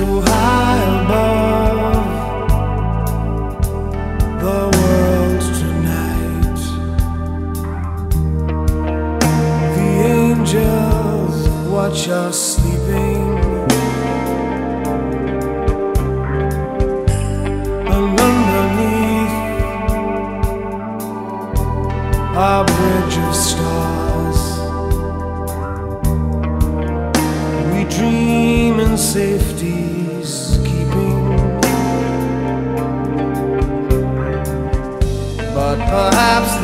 so high above the world tonight. The angels watch us sleeping. And underneath our bridge of stars, we dream in safety.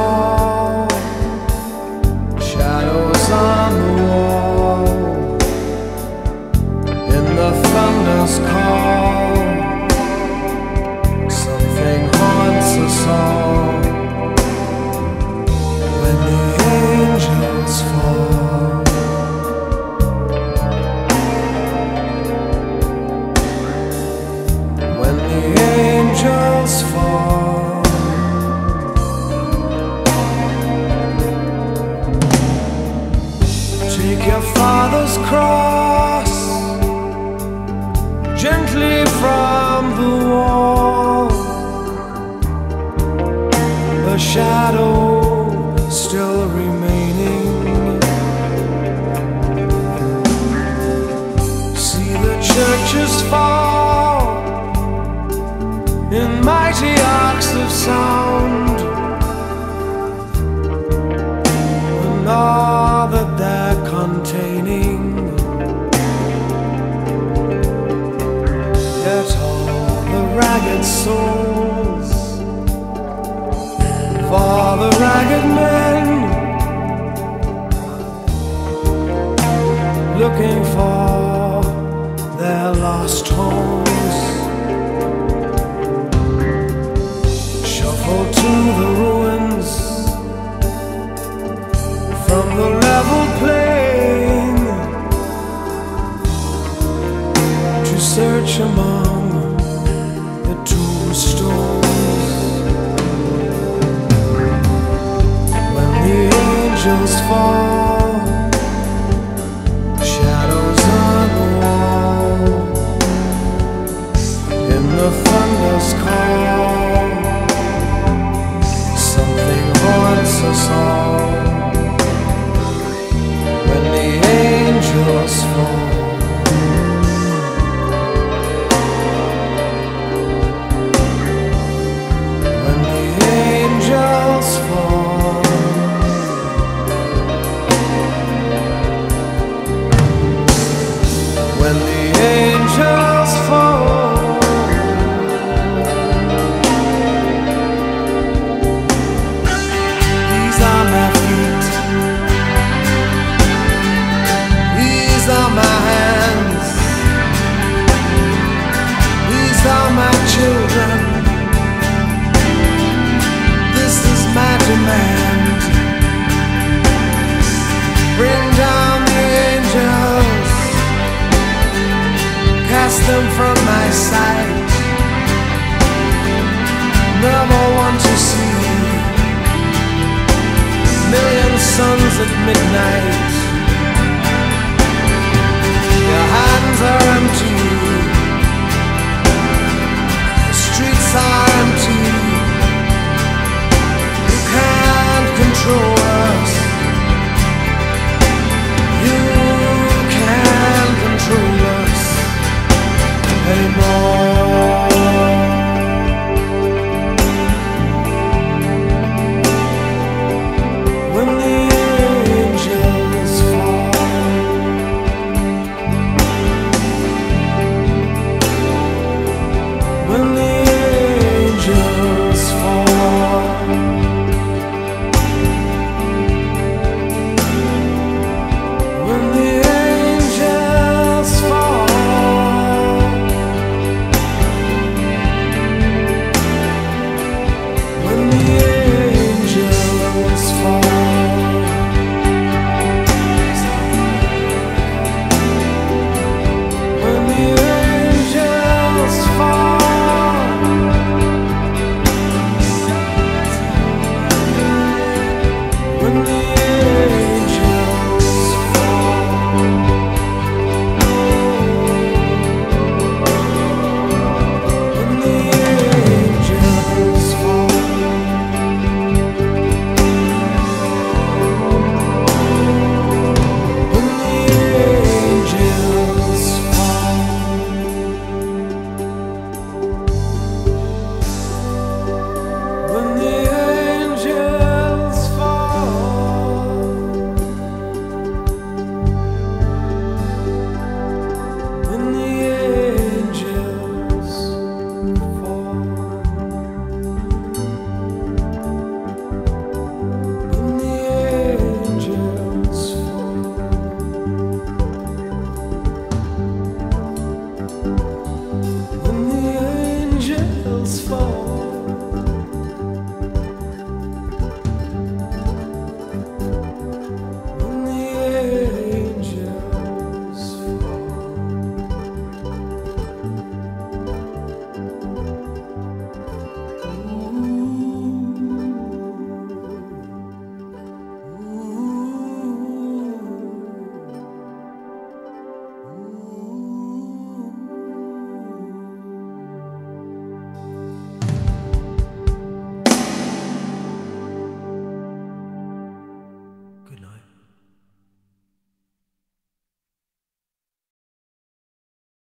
fall. cross gently from the wall. A shadow still remaining. See the churches fall in mighty arcs of sound. for the ragged men looking for almost fall. never want to see. Million suns at midnight.